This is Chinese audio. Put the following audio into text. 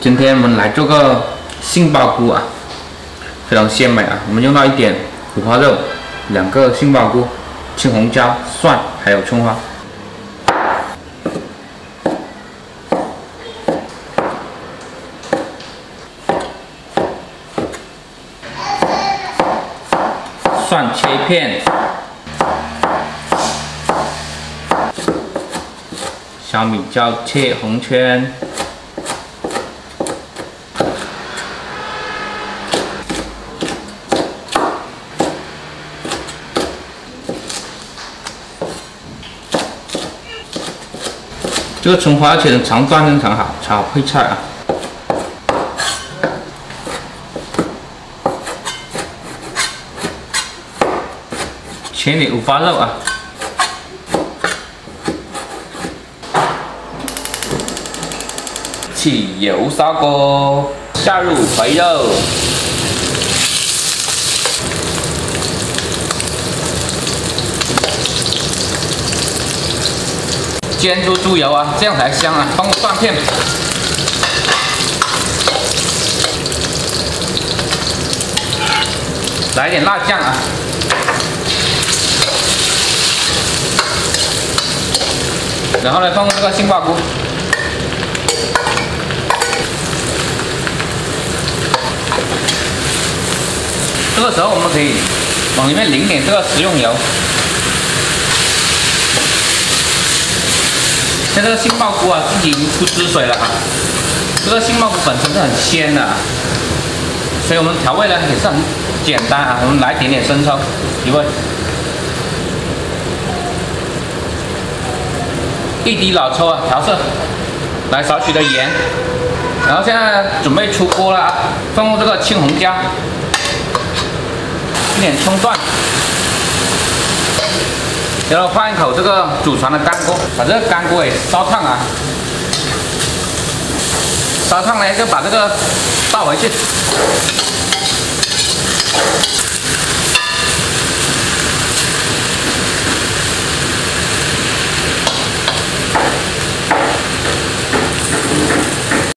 今天我们来做个杏鲍菇啊，非常鲜美啊！我们用到一点五花肉，两个杏鲍菇，青红椒、蒜，还有葱花。蒜切片，小米椒切红圈。这个葱花切成长段正常好，炒配菜啊。切点五花肉啊。起油烧锅，下入肥肉。煎出猪油啊，这样才香啊！放蒜片，来点辣酱啊，然后呢，放入这个杏鲍菇，这个时候我们可以往里面淋点这个食用油。这个杏鲍菇啊，自己已经出汁水了啊。这个杏鲍菇本身是很鲜的，所以我们调味呢也是很简单啊。我们来点点生抽提味，一滴老抽啊调色，来少许的盐，然后现在准备出锅了啊，放入这个青红椒，一点葱段。然后换一口这个祖传的干锅把这个干锅也烧烫啊。烧烫了就把这个倒回去。